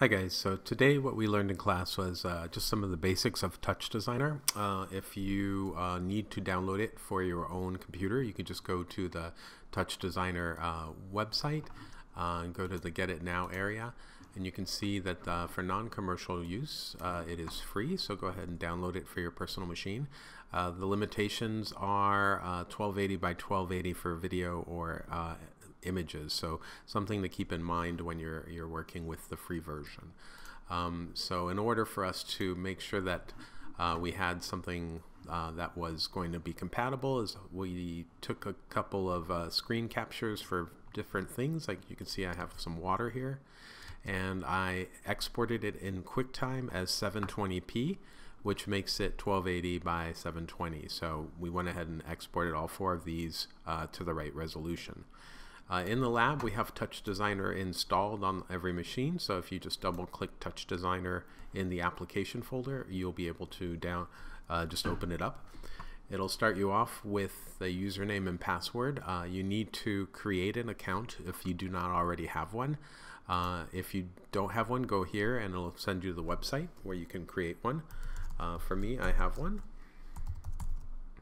Hi guys, so today what we learned in class was uh, just some of the basics of Touch Designer. Uh, if you uh, need to download it for your own computer, you can just go to the Touch Designer uh, website uh, and go to the Get It Now area and you can see that uh, for non-commercial use it is free so go ahead and download it for your personal machine. the limitations are 1280 by 1280 for video or images. So something to keep in mind when you're, you're working with the free version. Um, so in order for us to make sure that uh, we had something uh, that was going to be compatible is we took a couple of uh, screen captures for different things like you can see I have some water here and I exported it in QuickTime as 720p which makes it 1280 by 720 so we went ahead and exported all four of these uh, to the right resolution. Uh, in the lab, we have Touch Designer installed on every machine. So if you just double click Touch Designer in the application folder, you'll be able to down uh, just open it up. It'll start you off with the username and password. Uh, you need to create an account if you do not already have one. Uh, if you don't have one, go here and it'll send you to the website where you can create one. Uh, for me, I have one.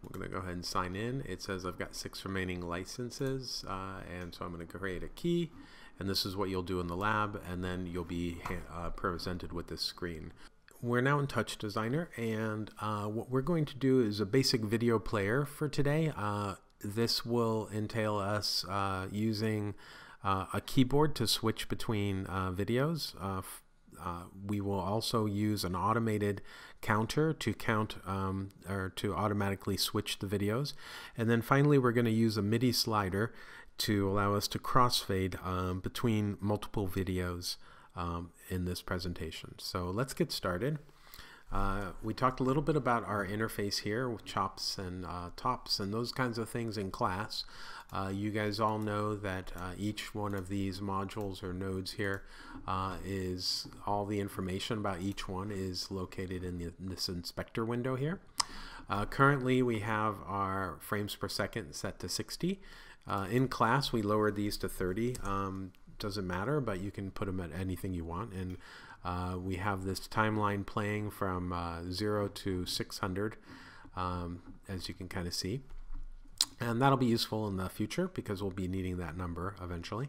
We're going to go ahead and sign in. It says I've got six remaining licenses, uh, and so I'm going to create a key, and this is what you'll do in the lab, and then you'll be uh, presented with this screen. We're now in Touch Designer, and uh, what we're going to do is a basic video player for today. Uh, this will entail us uh, using uh, a keyboard to switch between videos uh, we will also use an automated counter to count um, or to automatically switch the videos. And then finally, we're going to use a MIDI slider to allow us to crossfade um, between multiple videos um, in this presentation. So let's get started. Uh, we talked a little bit about our interface here with chops and uh, tops and those kinds of things in class. Uh, you guys all know that uh, each one of these modules or nodes here uh, is all the information about each one is located in, the, this inspector window here. Currently we have our frames per second set to 60. in class we lowered these to 30. Um, doesn't matter, but you can put them at anything you want. And uh, we have this timeline playing from uh, 0 to 600, um, as you can kind of see. And that'll be useful in the future because we'll be needing that number eventually.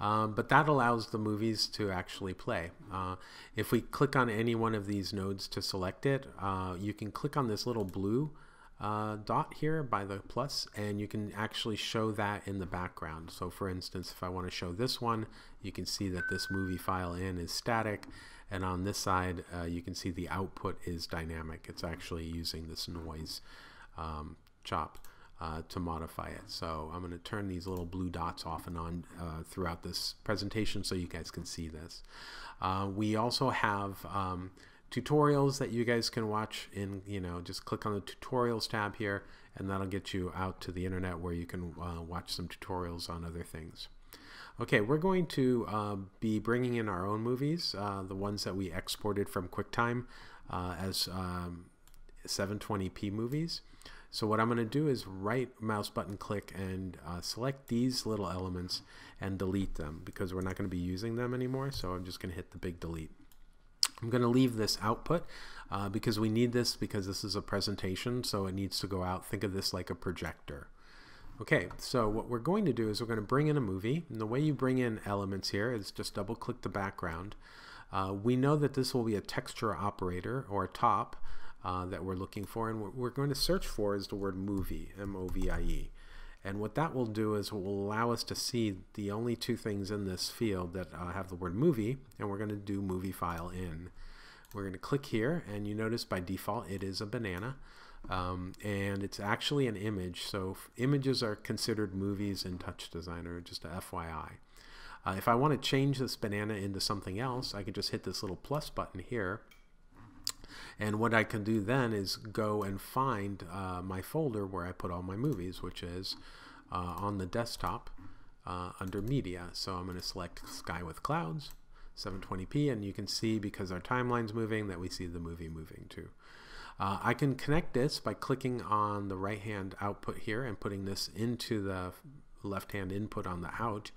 Um, but that allows the movies to actually play. Uh, if we click on any one of these nodes to select it, uh, you can click on this little blue uh, dot here by the plus and you can actually show that in the background. So for instance, if I want to show this one, you can see that this movie file in is static and on this side uh, you can see the output is dynamic. It's actually using this noise um, chop. Uh, to modify it. So I'm going to turn these little blue dots off and on uh, throughout this presentation so you guys can see this. Uh, we also have um, tutorials that you guys can watch in, you know, just click on the tutorials tab here and that'll get you out to the internet where you can uh, watch some tutorials on other things. Okay, we're going to uh, be bringing in our own movies, uh, the ones that we exported from QuickTime uh, as um, 720p movies. So what I'm going to do is right mouse button click and uh, select these little elements and delete them because we're not going to be using them anymore. So I'm just going to hit the big delete. I'm going to leave this output uh, because we need this because this is a presentation so it needs to go out. Think of this like a projector. Okay, so what we're going to do is we're going to bring in a movie and the way you bring in elements here is just double click the background. Uh, we know that this will be a texture operator or a top uh, that we're looking for and what we're going to search for is the word movie, M-O-V-I-E. And what that will do is it will allow us to see the only two things in this field that uh, have the word movie, and we're going to do movie file in. We're going to click here, and you notice by default it is a banana. Um, and it's actually an image, so images are considered movies in Touch Designer, just a FYI. Uh, if I want to change this banana into something else, I can just hit this little plus button here, and what I can do then is go and find uh, my folder where I put all my movies, which is uh, on the desktop uh, under media. So I'm going to select Sky with Clouds, 720p, and you can see because our timeline's moving that we see the movie moving too. Uh, I can connect this by clicking on the right hand output here and putting this into the left hand input on the out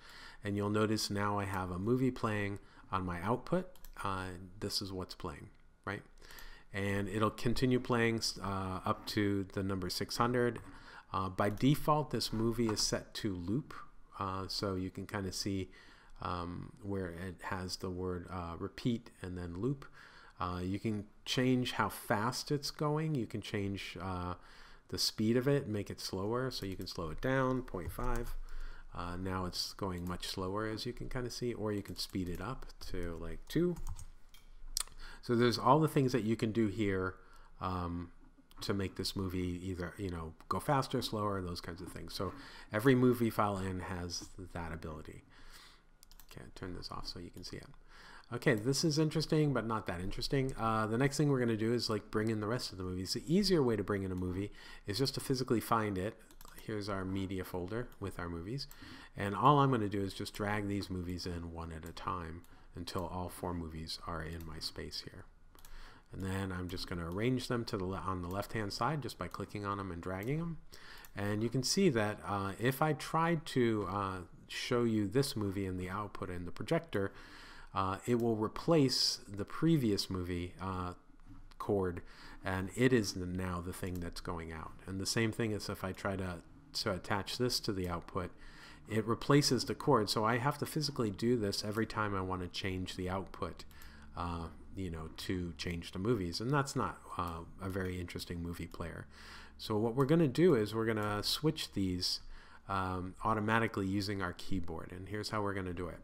and you'll notice now I have a movie playing on my output uh, this is what's playing, right? And it'll continue playing uh, up to the number 600. Uh, by default, this movie is set to loop, uh, so you can kind of see um, where it has the word uh, repeat and then loop. Uh, you can change how fast it's going. You can change the speed of it, make it slower, so you can slow it down, 0.5. Uh, now it's going much slower as you can kind of see, or you can speed it up to like 2. So there's all the things that you can do here um, to make this movie either, you know, go faster, slower, those kinds of things. So every movie file in has that ability. Okay, turn this off so you can see it. Okay, this is interesting, but not that interesting. Uh, the next thing we're going to do is like bring in the rest of the movies. The easier way to bring in a movie is just to physically find it. Here's our media folder with our movies. And all I'm going to do is just drag these movies in one at a time until all four movies are in my space here. And then I'm just going to arrange them to the on the left hand side just by clicking on them and dragging them. And you can see that uh, if I tried to uh, show you this movie in the output in the projector, uh, it will replace the previous movie uh, cord and it is now the thing that's going out. And the same thing is if I try to, to attach this to the output, it replaces the cord. So I have to physically do this every time I want to change the output, uh, you know, to change the movies. And that's not uh, a very interesting movie player. So what we're going to do is we're going to switch these um, automatically using our keyboard. And here's how we're going to do it.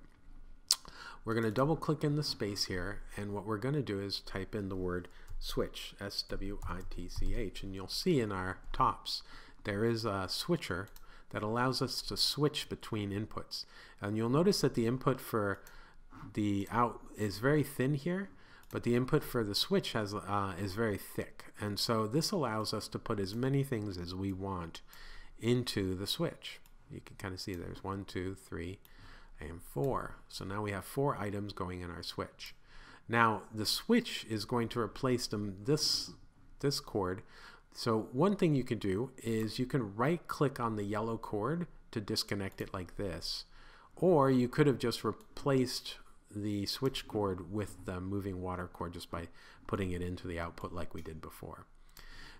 We're going to double click in the space here and what we're going to do is type in the word switch, S-W-I-T-C-H, and you'll see in our tops there is a switcher that allows us to switch between inputs. And you'll notice that the input for the out is very thin here, but the input for the switch has uh, is very thick. And so this allows us to put as many things as we want into the switch. You can kind of see there's one, two, three, and 4. So now we have four items going in our switch. Now the switch is going to replace them this this cord. So one thing you can do is you can right click on the yellow cord to disconnect it like this. Or you could have just replaced the switch cord with the moving water cord just by putting it into the output like we did before.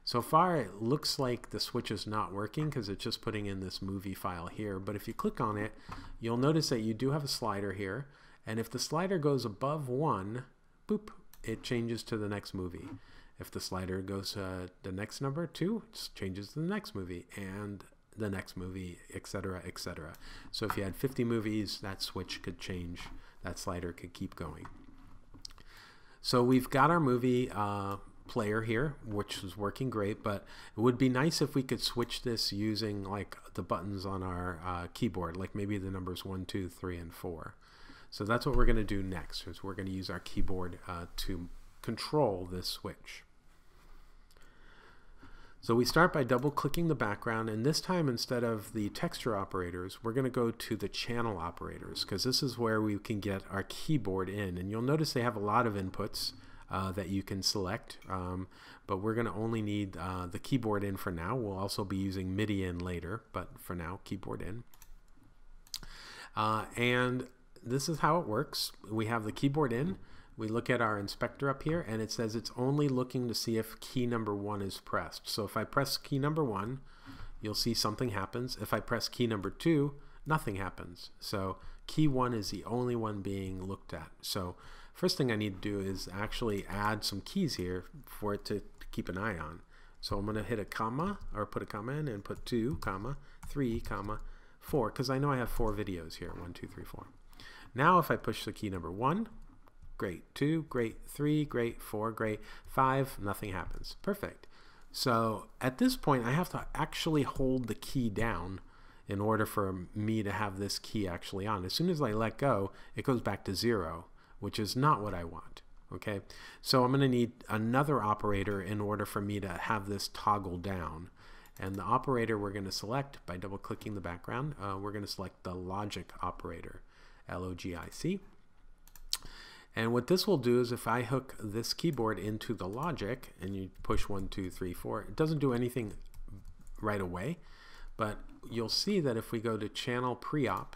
So far it looks like the switch is not working because it's just putting in this movie file here. But if you click on it, you'll notice that you do have a slider here. And if the slider goes above one, boop, it changes to the next movie. If the slider goes to the next number, two, it changes to the next movie and the next movie, etc., etc. So if you had 50 movies, that switch could change. That slider could keep going. So we've got our movie uh, player here, which is working great, but it would be nice if we could switch this using like the buttons on our uh, keyboard, like maybe the numbers one, two, three, and 4. So that's what we're going to do next, is we're going to use our keyboard uh, to control this switch. So we start by double clicking the background and this time instead of the texture operators we're going to go to the channel operators because this is where we can get our keyboard in and you'll notice they have a lot of inputs uh, that you can select. Um, but we're going to only need uh, the keyboard in for now. We'll also be using MIDI in later, but for now, keyboard in. Uh, and this is how it works. We have the keyboard in. We look at our inspector up here, and it says it's only looking to see if key number one is pressed. So if I press key number one, you'll see something happens. If I press key number two, nothing happens. So key one is the only one being looked at. So First thing I need to do is actually add some keys here for it to, to keep an eye on. So I'm going to hit a comma or put a comma in and put 2, comma, 3, comma, 4 because I know I have four videos here, one, two, three, four. Now if I push the key number 1, great, 2, great, 3, great, 4, great, 5, nothing happens. Perfect. So at this point I have to actually hold the key down in order for me to have this key actually on. As soon as I let go, it goes back to 0 which is not what I want. Okay, so I'm going to need another operator in order for me to have this toggle down. And the operator we're going to select by double clicking the background, uh, we're going to select the logic operator, L-O-G-I-C. And what this will do is if I hook this keyboard into the logic and you push one, two, three, four, it doesn't do anything right away. But you'll see that if we go to channel pre-op,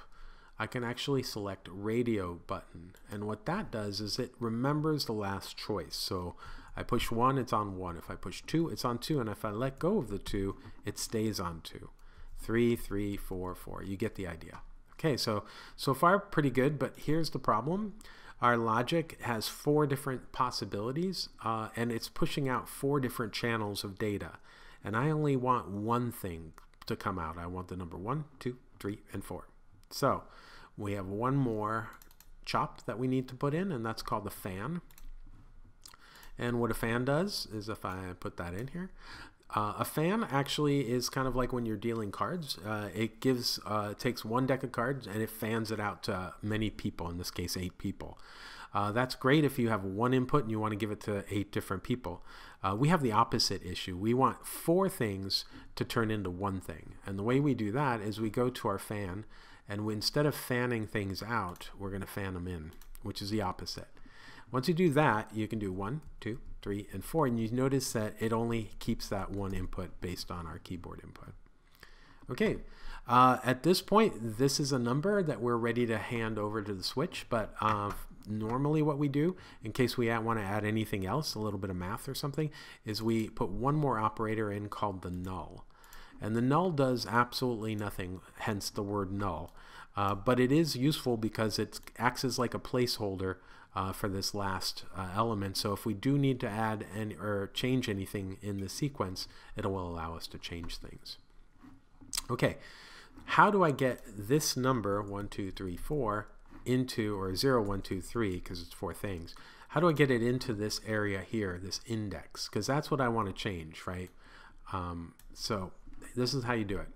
I can actually select radio button. And what that does is it remembers the last choice. So I push one, it's on one. If I push two, it's on two. And if I let go of the two, it stays on two. Three, three, four, four. You get the idea. Okay, so so far pretty good, but here's the problem. Our logic has four different possibilities, uh, and it's pushing out four different channels of data. And I only want one thing to come out. I want the number one, two, three, and four. So we have one more chop that we need to put in, and that's called the fan. And what a fan does is if I put that in here, uh, a fan actually is kind of like when you're dealing cards. Uh, it gives, uh, takes one deck of cards and it fans it out to many people. In this case, eight people. Uh, that's great if you have one input and you want to give it to eight different people. Uh, we have the opposite issue. We want four things to turn into one thing, and the way we do that is we go to our fan, and we, instead of fanning things out, we're going to fan them in, which is the opposite. Once you do that, you can do one, two, three, and four, and you notice that it only keeps that one input based on our keyboard input. Okay, uh, at this point, this is a number that we're ready to hand over to the switch, but uh, normally what we do, in case we want to add anything else, a little bit of math or something, is we put one more operator in called the null. And the null does absolutely nothing, hence the word null. Uh, but it is useful because it acts as like a placeholder uh, for this last uh, element. So if we do need to add any, or change anything in the sequence, it will allow us to change things. Okay, how do I get this number, 1, 2, 3, 4, into, or 0, 1, 2, 3, because it's four things, how do I get it into this area here, this index? Because that's what I want to change, right? Um, so this is how you do it.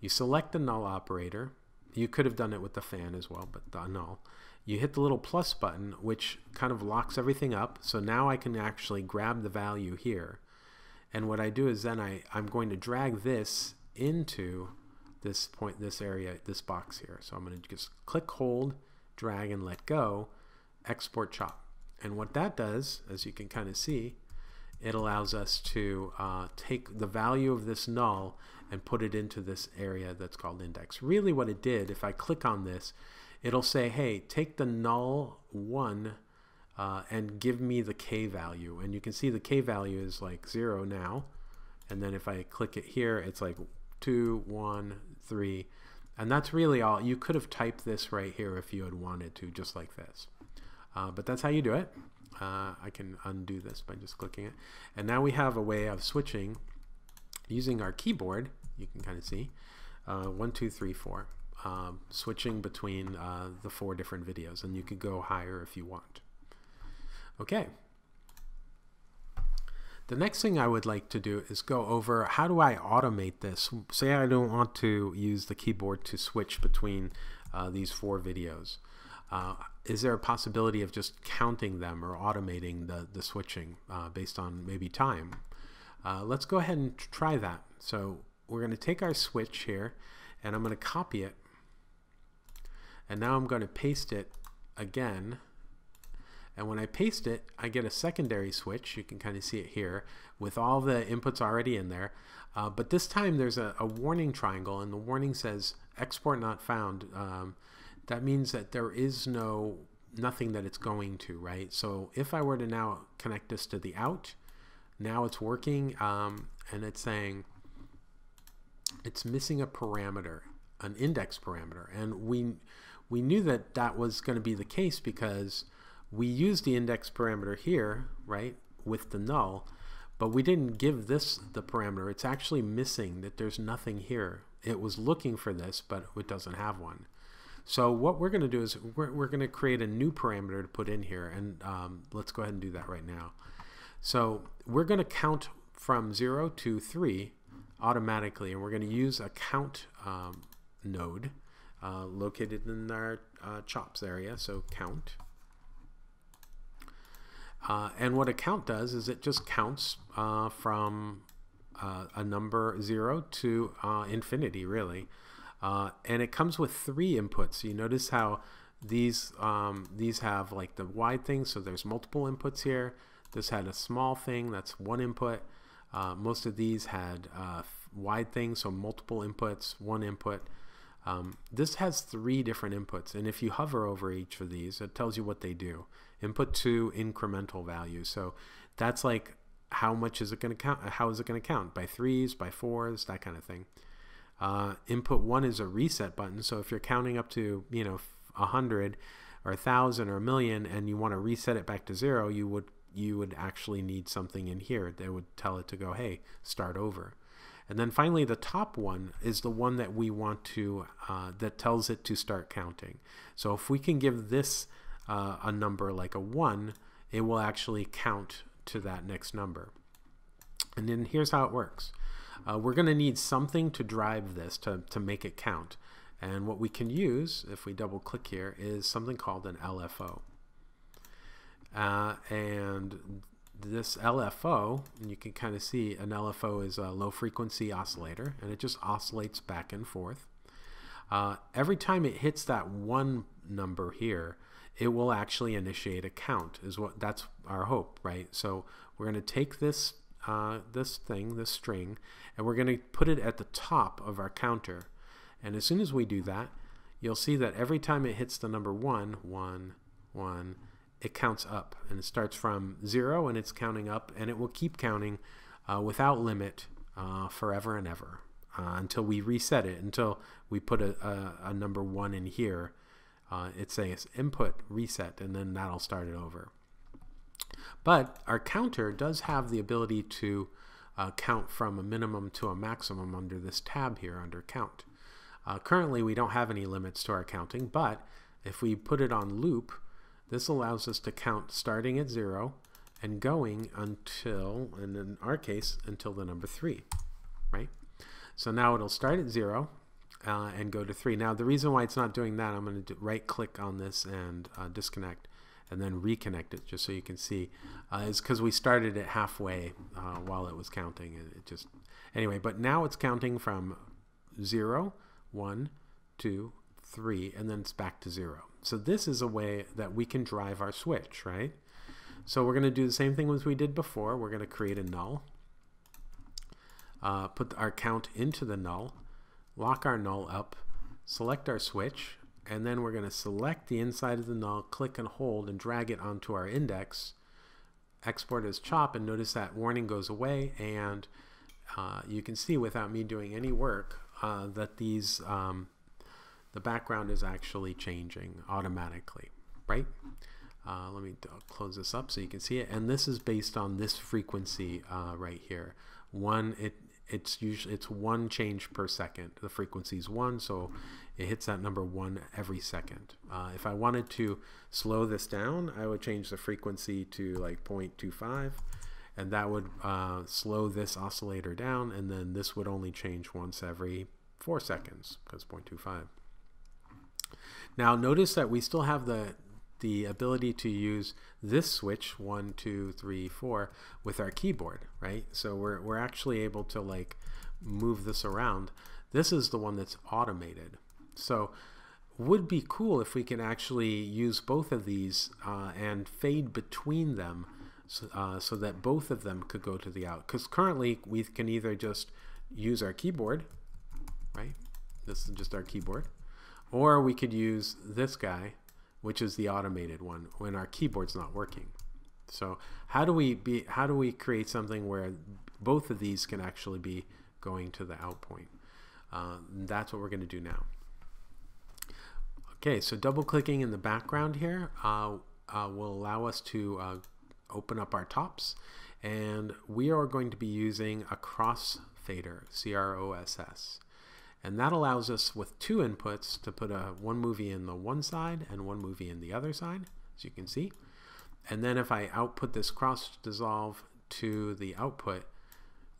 You select the null operator. You could have done it with the fan as well, but the null. You hit the little plus button, which kind of locks everything up. So now I can actually grab the value here. And what I do is then I, I'm going to drag this into this point, this area, this box here. So I'm going to just click, hold, drag, and let go, export chop. And what that does, as you can kind of see, it allows us to uh, take the value of this null and put it into this area that's called index. Really what it did, if I click on this, it'll say, hey, take the null 1 uh, and give me the k value. And you can see the k value is like 0 now. And then if I click it here, it's like two, one, three, and that's really all. You could have typed this right here if you had wanted to, just like this. Uh, but that's how you do it. Uh, I can undo this by just clicking it. And now we have a way of switching using our keyboard. You can kind of see uh, one, two, three, four, um, switching between uh, the four different videos. And you could go higher if you want. Okay. The next thing I would like to do is go over how do I automate this? Say I don't want to use the keyboard to switch between uh, these four videos. Uh, is there a possibility of just counting them or automating the, the switching uh, based on maybe time? Uh, let's go ahead and try that. So we're going to take our switch here and I'm going to copy it and now I'm going to paste it again and when I paste it, I get a secondary switch. You can kind of see it here with all the inputs already in there. Uh, but this time there's a, a, warning triangle and the warning says export not found. Um, that means that there is no nothing that it's going to, right? So if I were to now connect this to the out, now it's working um, and it's saying it's missing a parameter, an index parameter. And we, we knew that that was going to be the case because we use the index parameter here, right, with the null, but we didn't give this the parameter. It's actually missing that there's nothing here. It was looking for this, but it doesn't have one. So what we're going to do is we're, we're going to create a new parameter to put in here, and um, let's go ahead and do that right now. So we're going to count from 0 to 3 automatically, and we're going to use a count um, node uh, located in our uh, chops area, so count. Uh, and what a count does is it just counts uh, from uh, a number 0 to uh, infinity, really. Uh, and it comes with three inputs. You notice how these, um, these have like the wide thing, so there's multiple inputs here. This had a small thing, that's one input. Uh, most of these had wide things, so multiple inputs, one input. Um, this has three different inputs, and if you hover over each of these, it tells you what they do. Input two incremental value. So that's like how much is it going to count? How is it going to count? By threes, by fours, that kind of thing. Uh, input one is a reset button. So if you're counting up to you know a hundred or a thousand or a million, and you want to reset it back to zero, you would you would actually need something in here that would tell it to go, hey, start over. And then finally, the top one is the one that we want to, uh, that tells it to start counting. So if we can give this uh, a number like a 1, it will actually count to that next number. And then here's how it works. Uh, we're going to need something to drive this, to, to make it count. And what we can use, if we double click here, is something called an LFO. Uh, and this LFO, and you can kind of see an LFO is a low frequency oscillator, and it just oscillates back and forth. Uh, every time it hits that one number here, it will actually initiate a count. Is what that's our hope, right? So we're going to take this uh, this thing, this string, and we're going to put it at the top of our counter. And as soon as we do that, you'll see that every time it hits the number one, one, one, it counts up and it starts from zero and it's counting up and it will keep counting uh, without limit uh, forever and ever uh, until we reset it until we put a, a, a number one in here uh, it says input reset and then that'll start it over but our counter does have the ability to uh, count from a minimum to a maximum under this tab here under count uh, currently we don't have any limits to our counting but if we put it on loop this allows us to count starting at zero and going until, and in our case, until the number three, right? So now it'll start at zero uh, and go to three. Now the reason why it's not doing that, I'm going to right click on this and uh, disconnect and then reconnect it just so you can see uh, is because we started it halfway uh, while it was counting and it just anyway but now it's counting from zero one two three and then it's back to zero so this is a way that we can drive our switch, right? So we're going to do the same thing as we did before. We're going to create a null, uh, put our count into the null, lock our null up, select our switch, and then we're going to select the inside of the null, click and hold, and drag it onto our index, export as chop, and notice that warning goes away, and uh, you can see without me doing any work uh, that these um, the background is actually changing automatically, right? Uh, let me close this up so you can see it. And this is based on this frequency uh, right here. One, it it's usually it's one change per second. The frequency is one, so it hits that number one every second. Uh, if I wanted to slow this down, I would change the frequency to like 0.25 and that would uh, slow this oscillator down and then this would only change once every four seconds because 0.25. Now notice that we still have the the ability to use this switch one two three four with our keyboard right? So we're, we're actually able to like move this around. This is the one that's automated. So would be cool if we can actually use both of these uh, and fade between them so, uh, so that both of them could go to the out. Because currently we can either just use our keyboard right? This is just our keyboard. Or we could use this guy, which is the automated one, when our keyboard's not working. So how do we be how do we create something where both of these can actually be going to the out point? Uh, that's what we're going to do now. Okay, so double clicking in the background here uh, uh, will allow us to uh, open up our tops and we are going to be using a cross fader, C-R-O-S-S. And that allows us with two inputs to put a one movie in the one side and one movie in the other side, as you can see. And then if I output this cross dissolve to the output,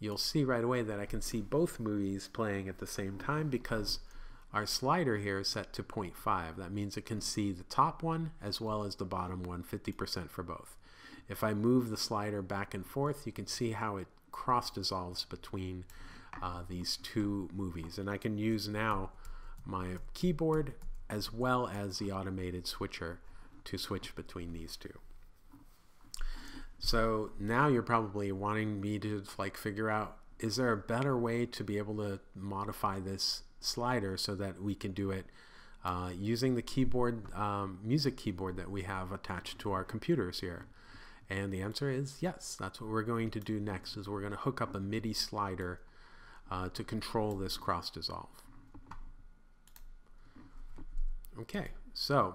you'll see right away that I can see both movies playing at the same time because our slider here is set to 0.5. That means it can see the top one as well as the bottom one, 50% for both. If I move the slider back and forth, you can see how it cross dissolves between uh, these two movies. And I can use now my keyboard as well as the automated switcher to switch between these two. So now you're probably wanting me to like figure out is there a better way to be able to modify this slider so that we can do it uh, using the keyboard, um, music keyboard that we have attached to our computers here. And the answer is yes, that's what we're going to do next is we're going to hook up a MIDI slider uh, to control this cross dissolve. Okay, so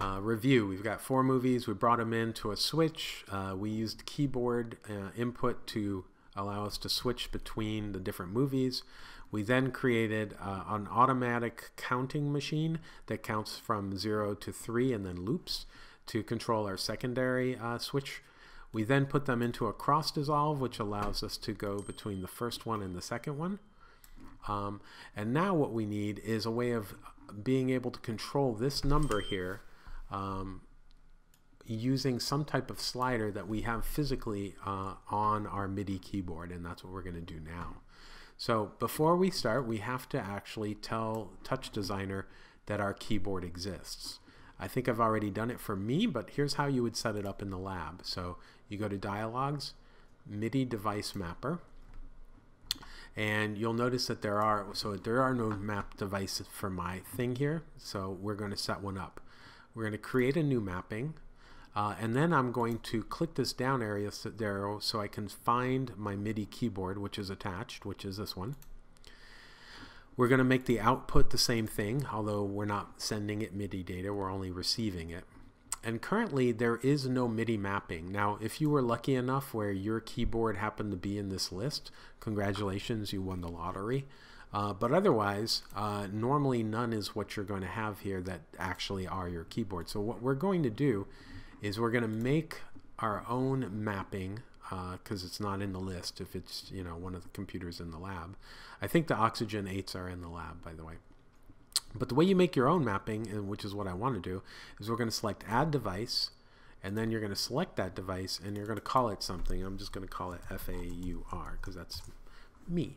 uh, review. We've got four movies. We brought them into a switch. Uh, we used keyboard uh, input to allow us to switch between the different movies. We then created uh, an automatic counting machine that counts from 0 to 3 and then loops to control our secondary uh, switch. We then put them into a cross dissolve, which allows us to go between the first one and the second one. Um, and now what we need is a way of being able to control this number here um, using some type of slider that we have physically uh, on our MIDI keyboard, and that's what we're going to do now. So before we start, we have to actually tell Touch Designer that our keyboard exists. I think I've already done it for me, but here's how you would set it up in the lab. So you go to Dialogues, MIDI Device Mapper, and you'll notice that there are so there are no map devices for my thing here so we're going to set one up. We're going to create a new mapping uh, and then I'm going to click this down area arrow so I can find my MIDI keyboard which is attached which is this one. We're going to make the output the same thing although we're not sending it MIDI data we're only receiving it and currently there is no MIDI mapping. Now, if you were lucky enough where your keyboard happened to be in this list, congratulations, you won the lottery. Uh, but otherwise, uh, normally none is what you're going to have here that actually are your keyboard. So what we're going to do is we're going to make our own mapping because uh, it's not in the list if it's you know one of the computers in the lab. I think the Oxygen 8s are in the lab, by the way. But the way you make your own mapping, and which is what I want to do, is we're going to select Add Device, and then you're going to select that device, and you're going to call it something. I'm just going to call it FAUR because that's me.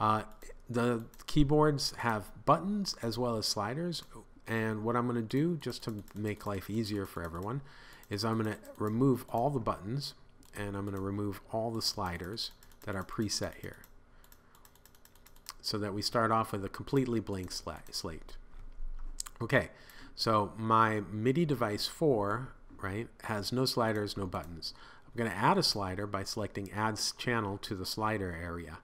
Uh, the keyboards have buttons as well as sliders and what I'm going to do just to make life easier for everyone is I'm going to remove all the buttons and I'm going to remove all the sliders that are preset here so that we start off with a completely blank slate. Okay, so my MIDI device 4 right, has no sliders, no buttons. I'm going to add a slider by selecting Add Channel to the slider area.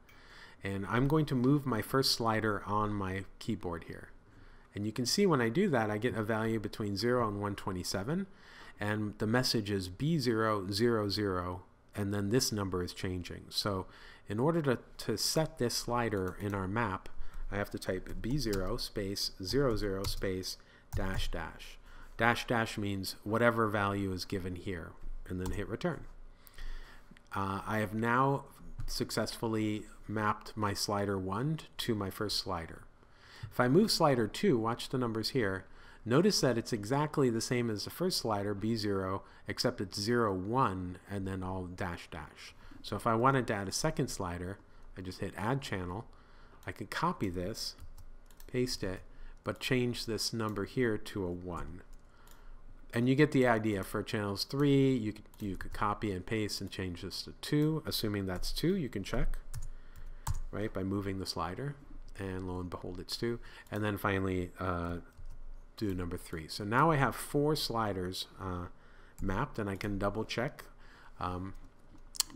And I'm going to move my first slider on my keyboard here. And you can see when I do that, I get a value between 0 and 127. And the message is B000, and then this number is changing. So in order to, to set this slider in our map, I have to type B0 space 00 space dash dash. Dash dash means whatever value is given here, and then hit return. Uh, I have now successfully mapped my slider 1 to my first slider. If I move slider 2, watch the numbers here, notice that it's exactly the same as the first slider, B0, except it's 0, 1, and then all dash dash. So if I wanted to add a second slider, I just hit Add Channel. I could copy this, paste it, but change this number here to a 1 and you get the idea for channels 3 you could, you could copy and paste and change this to 2 assuming that's 2 you can check right by moving the slider. And lo and behold it's 2 and then finally uh, do number 3 so now I have four sliders uh, mapped and I can double check um,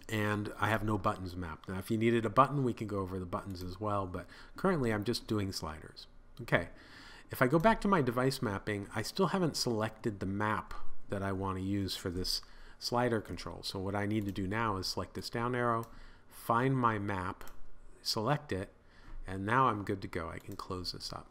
and I have no buttons mapped now if you needed a button we can go over the buttons as well but currently I'm just doing sliders okay if I go back to my device mapping, I still haven't selected the map that I want to use for this slider control. So what I need to do now is select this down arrow, find my map, select it, and now I'm good to go. I can close this up.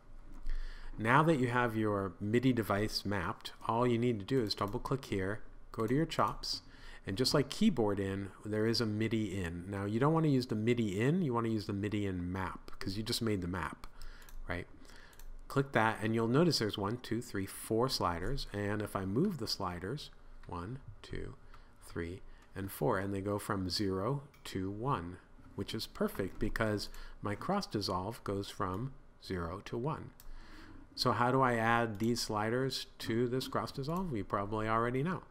Now that you have your MIDI device mapped, all you need to do is double click here, go to your chops, and just like keyboard in, there is a MIDI in. Now you don't want to use the MIDI in, you want to use the MIDI in map because you just made the map, right? click that and you'll notice there's one, two, three, four sliders. And if I move the sliders, one, two, three, and four, and they go from zero to one, which is perfect because my cross dissolve goes from zero to one. So how do I add these sliders to this cross dissolve? You probably already know.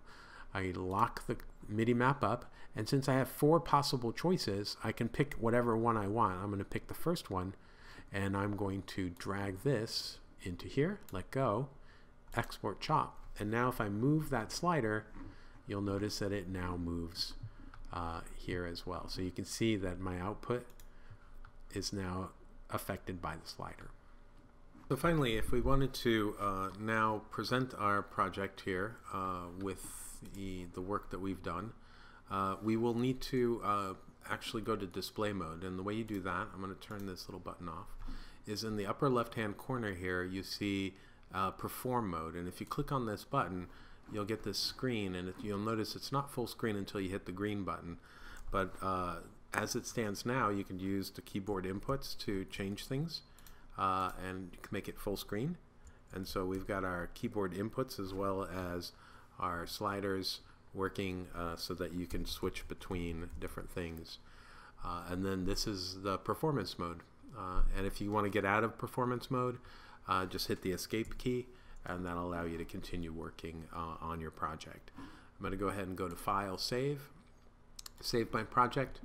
I lock the MIDI map up, and since I have four possible choices, I can pick whatever one I want. I'm going to pick the first one, and I'm going to drag this into here, let go, export chop. And now if I move that slider, you'll notice that it now moves uh, here as well. So you can see that my output is now affected by the slider. So finally, if we wanted to uh, now present our project here uh, with the, the work that we've done, uh, we will need to uh, actually go to display mode. And the way you do that, I'm going to turn this little button off, is in the upper left hand corner here you see uh, perform mode. And if you click on this button, you'll get this screen and you'll notice it's not full screen until you hit the green button. But uh, as it stands now, you can use the keyboard inputs to change things uh, and make it full screen. And so we've got our keyboard inputs as well as our sliders working uh, so that you can switch between different things. Uh, and then this is the performance mode. Uh, and if you want to get out of performance mode, uh, just hit the escape key and that'll allow you to continue working uh, on your project. I'm going to go ahead and go to File, Save, save my project.